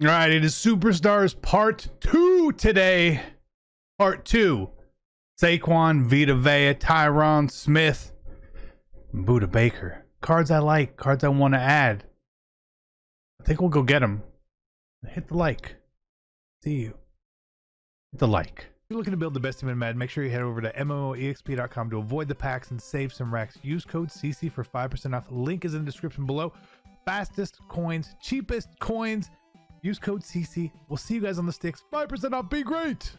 All right, it is Superstars Part 2 today. Part 2. Saquon, Vita Vea, Tyron Smith, Budda Baker. Cards I like, cards I want to add. I think we'll go get them. Hit the like. See you. Hit the like. If you're looking to build the best team in Madden, make sure you head over to MMOEXP.com to avoid the packs and save some racks. Use code CC for 5% off. Link is in the description below. Fastest coins, cheapest coins. Use code CC. We'll see you guys on the sticks. 5% off. Be great.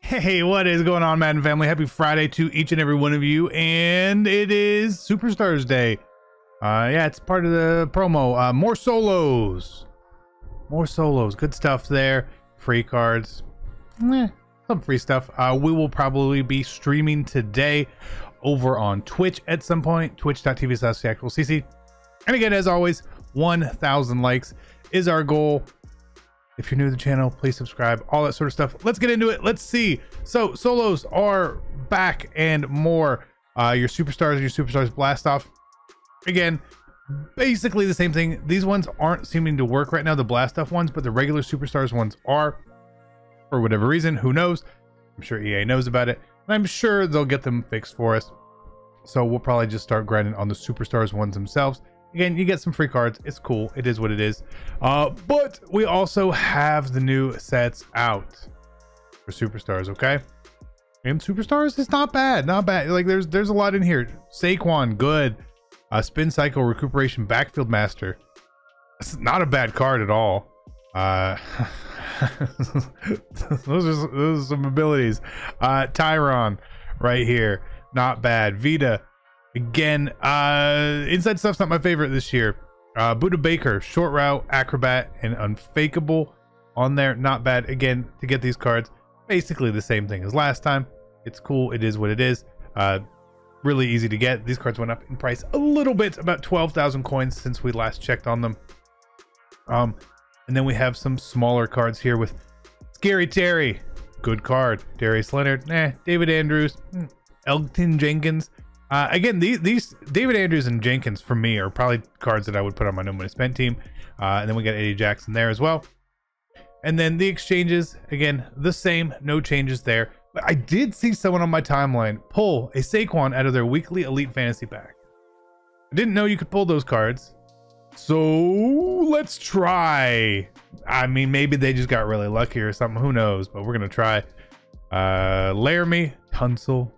Hey, what is going on, Madden family? Happy Friday to each and every one of you. And it is Superstars Day. Uh, yeah, it's part of the promo. Uh, more solos. More solos. Good stuff there. Free cards. Eh, some free stuff. Uh, we will probably be streaming today over on Twitch at some point. Twitch.tv slash CC. And again, as always, 1,000 likes is our goal. If you're new to the channel, please subscribe, all that sort of stuff. Let's get into it. Let's see. So solos are back and more. Uh, your superstars, your superstars blast off. Again, basically the same thing. These ones aren't seeming to work right now, the blast off ones, but the regular superstars ones are. For whatever reason, who knows? I'm sure EA knows about it. And I'm sure they'll get them fixed for us. So we'll probably just start grinding on the superstars ones themselves. Again, you get some free cards. It's cool. It is what it is. Uh, but we also have the new sets out for superstars. Okay, and superstars is not bad. Not bad. Like there's there's a lot in here. Saquon, good. Uh, spin cycle, recuperation, backfield master. It's not a bad card at all. Uh, those, are, those are some abilities. Uh, Tyron, right here, not bad. Vita, Again, uh, inside stuff's not my favorite this year. Uh, Budda Baker, short route, acrobat, and unfakeable on there. Not bad. Again, to get these cards, basically the same thing as last time. It's cool. It is what it is. Uh, really easy to get. These cards went up in price a little bit, about 12,000 coins since we last checked on them. Um, and then we have some smaller cards here with Scary Terry, good card. Darius Leonard, eh. David Andrews, hmm. Elgton Jenkins, uh, again, these, these David Andrews and Jenkins for me are probably cards that I would put on my no money spent team. Uh, and then we got Eddie Jackson there as well. And then the exchanges, again, the same, no changes there. But I did see someone on my timeline pull a Saquon out of their weekly Elite Fantasy Pack. I didn't know you could pull those cards. So let's try. I mean, maybe they just got really lucky or something. Who knows? But we're going to try. Uh, Laremy, Tunsil,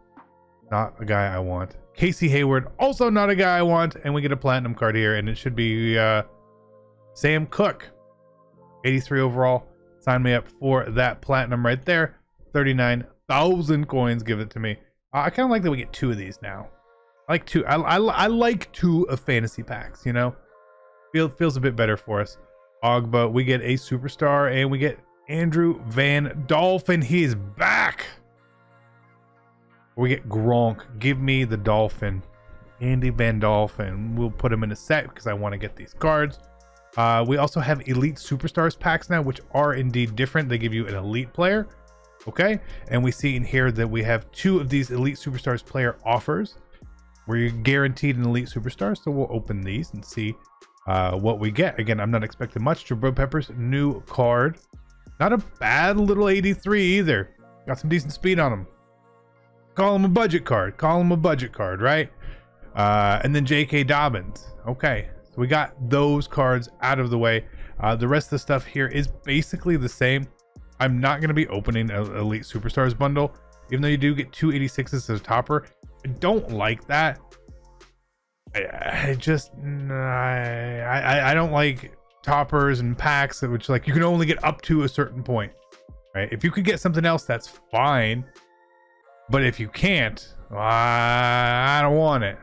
not a guy I want. Casey Hayward, also not a guy I want. And we get a platinum card here, and it should be uh, Sam Cook, 83 overall. Sign me up for that platinum right there. 39,000 coins. Give it to me. I kind of like that we get two of these now. I like two. I, I, I like two of fantasy packs, you know? Feel, feels a bit better for us. Ogba, we get a superstar, and we get Andrew Van Dolphin. He is back. We get Gronk. Give me the Dolphin. Andy Van Dolphin. We'll put him in a set because I want to get these cards. Uh, we also have Elite Superstars packs now, which are indeed different. They give you an Elite player. Okay. And we see in here that we have two of these Elite Superstars player offers where you're guaranteed an Elite Superstar. So we'll open these and see uh, what we get. Again, I'm not expecting much. Jabril Peppers, new card. Not a bad little 83 either. Got some decent speed on him. Call him a budget card. Call him a budget card, right? Uh, and then J.K. Dobbins. Okay, so we got those cards out of the way. Uh, the rest of the stuff here is basically the same. I'm not going to be opening an Elite Superstars bundle, even though you do get two 86s as a topper. I don't like that. I, I just I, I I don't like toppers and packs which like you can only get up to a certain point, right? If you could get something else, that's fine. But if you can't, I don't want it.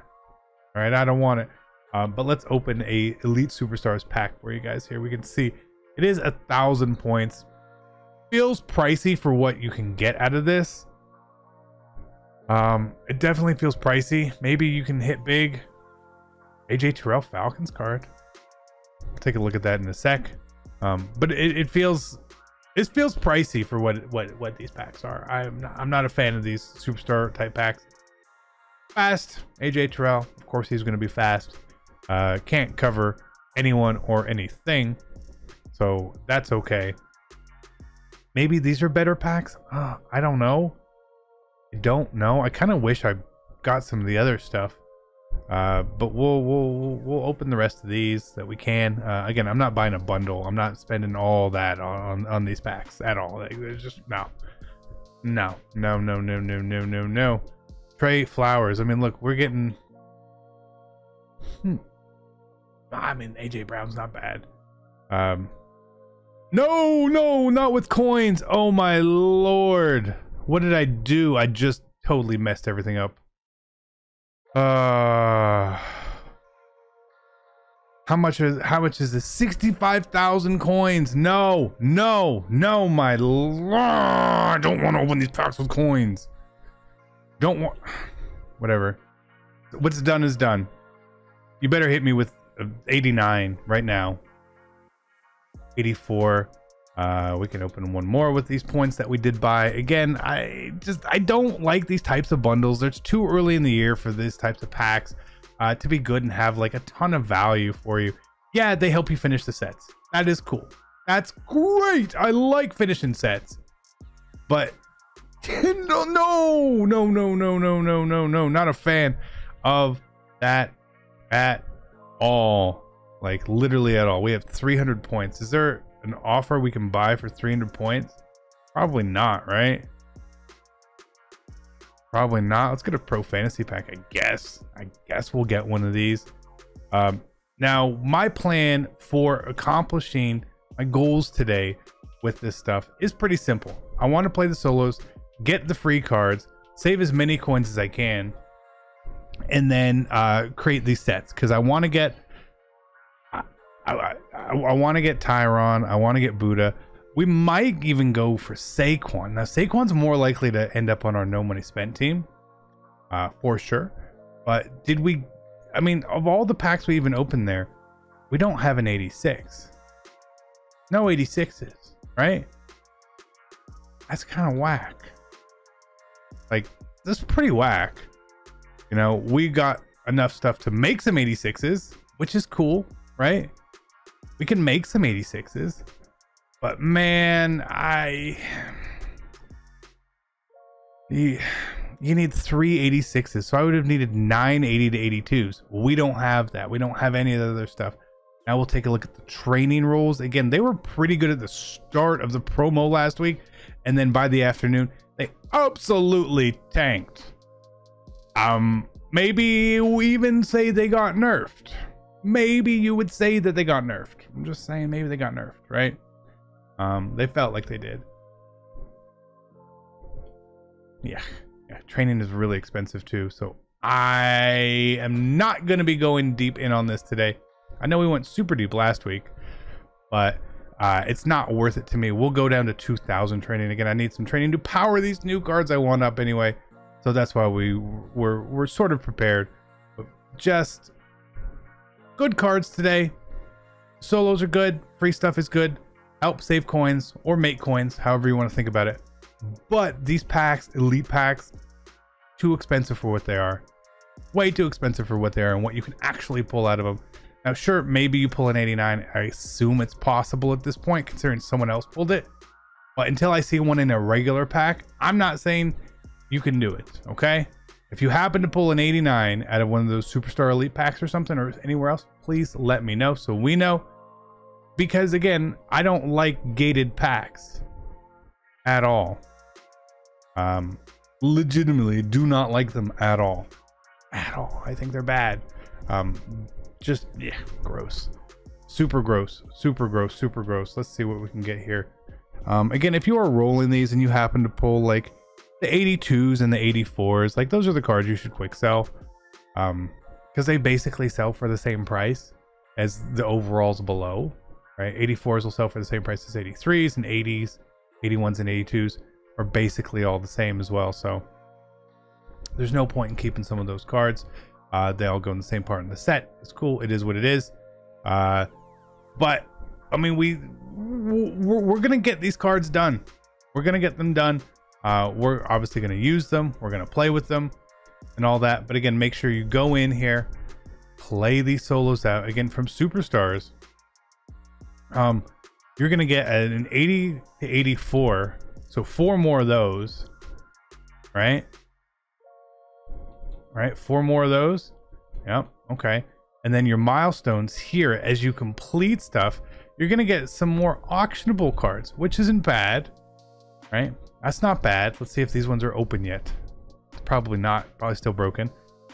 All right, I don't want it. Um, but let's open a Elite Superstars pack for you guys here. We can see it is a thousand points. Feels pricey for what you can get out of this. Um, it definitely feels pricey. Maybe you can hit big. AJ Terrell Falcons card. I'll take a look at that in a sec. Um, but it, it feels it feels pricey for what what what these packs are. I'm not, I'm not a fan of these superstar type packs. Fast, AJ Terrell, of course he's going to be fast. Uh, can't cover anyone or anything. So that's okay. Maybe these are better packs. Uh, I don't know. I don't know. I kind of wish I got some of the other stuff. Uh, but we'll we'll we'll open the rest of these that we can. Uh, again, I'm not buying a bundle. I'm not spending all that on on these packs at all. Like, there's just no, no, no, no, no, no, no, no, no. Trey Flowers. I mean, look, we're getting. Hmm. I mean, AJ Brown's not bad. Um. No, no, not with coins. Oh my lord. What did I do? I just totally messed everything up. Uh How much is how much is this? 65,000 coins. No. No. No, my lord. I don't want to open these packs with coins. Don't want whatever. What's done is done. You better hit me with 89 right now. 84. Uh, we can open one more with these points that we did buy. Again, I just I don't like these types of bundles. It's too early in the year for these types of packs uh, to be good and have like a ton of value for you. Yeah, they help you finish the sets. That is cool. That's great. I like finishing sets. But no, no, no, no, no, no, no, no, no. Not a fan of that at all. Like literally at all. We have 300 points. Is there an offer we can buy for 300 points? Probably not, right? Probably not. Let's get a pro fantasy pack, I guess. I guess we'll get one of these. Um, now, my plan for accomplishing my goals today with this stuff is pretty simple. I want to play the solos, get the free cards, save as many coins as I can, and then uh, create these sets because I want to get I, I, I want to get Tyron. I want to get Budda. We might even go for Saquon. Now, Saquon's more likely to end up on our no money spent team, uh, for sure. But did we? I mean, of all the packs we even opened there, we don't have an 86. No 86s, right? That's kind of whack. Like, that's pretty whack. You know, we got enough stuff to make some 86s, which is cool, right? We can make some 86s. But man, I... You, you need three 86s. So I would have needed nine 80 to 82s. We don't have that. We don't have any of the other stuff. Now we'll take a look at the training rules. Again, they were pretty good at the start of the promo last week. And then by the afternoon, they absolutely tanked. Um, maybe we even say they got nerfed maybe you would say that they got nerfed. I'm just saying maybe they got nerfed, right? Um, they felt like they did. Yeah, yeah. Training is really expensive too, so I am not to be going deep in on this today. I know we went super deep last week, but uh, it's not worth it to me. We'll go down to 2,000 training again. I need some training to power these new cards I want up anyway, so that's why we were we're sort of prepared. But just good cards today. Solos are good. Free stuff is good. Help save coins or make coins, however you want to think about it. But these packs, elite packs, too expensive for what they are. Way too expensive for what they are and what you can actually pull out of them. Now, sure, maybe you pull an 89. I assume it's possible at this point, considering someone else pulled it. But until I see one in a regular pack, I'm not saying you can do it, okay? If you happen to pull an 89 out of one of those superstar elite packs or something or anywhere else, please let me know so we know. Because again, I don't like gated packs at all. Um, legitimately do not like them at all. At all. I think they're bad. Um, just, yeah, gross. Super gross. Super gross. Super gross. Let's see what we can get here. Um, again, if you are rolling these and you happen to pull like the 82s and the 84s like those are the cards you should quick sell um because they basically sell for the same price as the overalls below right? 84s will sell for the same price as 83s and 80s 81s and 82s are basically all the same as well so there's no point in keeping some of those cards. Uh they all go in the same part in the set. It's cool. It is what it is. Uh but i mean we we're, we're gonna get these cards done. We're gonna get them done uh, we're obviously going to use them. We're going to play with them and all that. But again, make sure you go in here, play these solos out again from superstars. Um, you're gonna get an 80 to 84. So four more of those, right? Right, four more of those. Yep. Okay. And then your milestones here, as you complete stuff, you're gonna get some more auctionable cards, which isn't bad, right? That's not bad. Let's see if these ones are open yet. Probably not. Probably still broken.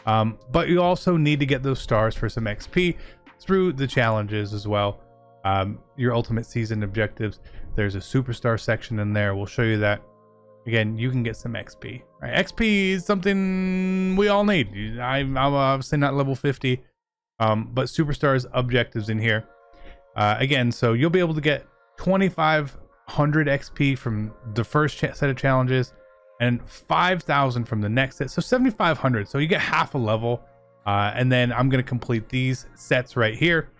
Um, but you also need to get those stars for some XP through the challenges as well. Um, your ultimate season objectives. There's a superstar section in there. We'll show you that. Again, you can get some XP. Right? XP is something we all need. I'm, I'm obviously not level 50, um, but superstars objectives in here. Uh, again, so you'll be able to get 2,500 XP from the first set of challenges and 5,000 from the next set. So 7,500. So you get half a level. Uh, and then I'm going to complete these sets right here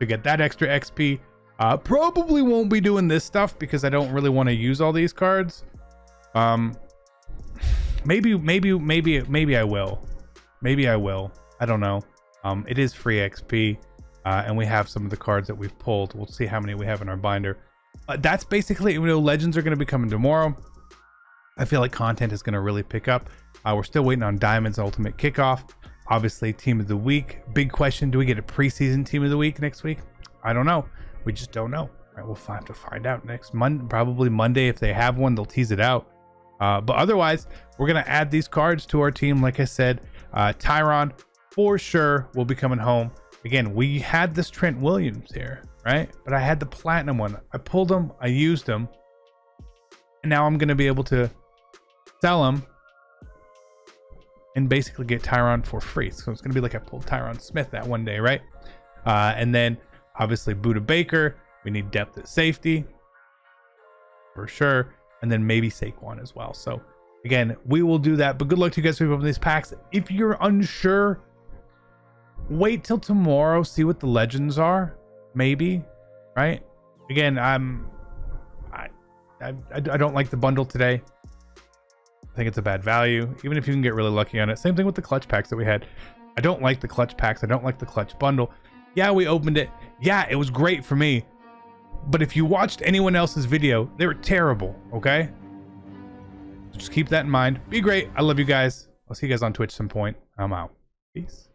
to get that extra XP. Uh, probably won't be doing this stuff because I don't really want to use all these cards. Um, maybe, maybe, maybe, maybe I will. Maybe I will. I don't know. Um, it is free XP, uh, and we have some of the cards that we've pulled. We'll see how many we have in our binder. Uh, that's basically, you know, legends are going to be coming tomorrow. I feel like content is going to really pick up. Uh, we're still waiting on Diamond's Ultimate Kickoff. Obviously, Team of the Week. Big question: Do we get a preseason Team of the Week next week? I don't know. We just don't know. Right, we'll have to find out next Monday, probably Monday. If they have one, they'll tease it out. Uh, but otherwise, we're gonna add these cards to our team. Like I said, uh, Tyron for sure will be coming home. Again, we had this Trent Williams here, right? But I had the platinum one. I pulled them, I used them, and now I'm gonna be able to sell them and basically get Tyron for free. So it's going to be like I pulled Tyron Smith that one day, right? Uh, and then obviously Budda Baker. We need depth at safety for sure. And then maybe Saquon as well. So again, we will do that. But good luck to you guys who open these packs. If you're unsure, wait till tomorrow. See what the legends are. Maybe, right? Again, I'm I I, I don't like the bundle today. I think it's a bad value, even if you can get really lucky on it. Same thing with the clutch packs that we had. I don't like the clutch packs. I don't like the clutch bundle. Yeah, we opened it. Yeah, it was great for me. But if you watched anyone else's video, they were terrible, okay? Just keep that in mind. Be great. I love you guys. I'll see you guys on Twitch some point. I'm out. Peace.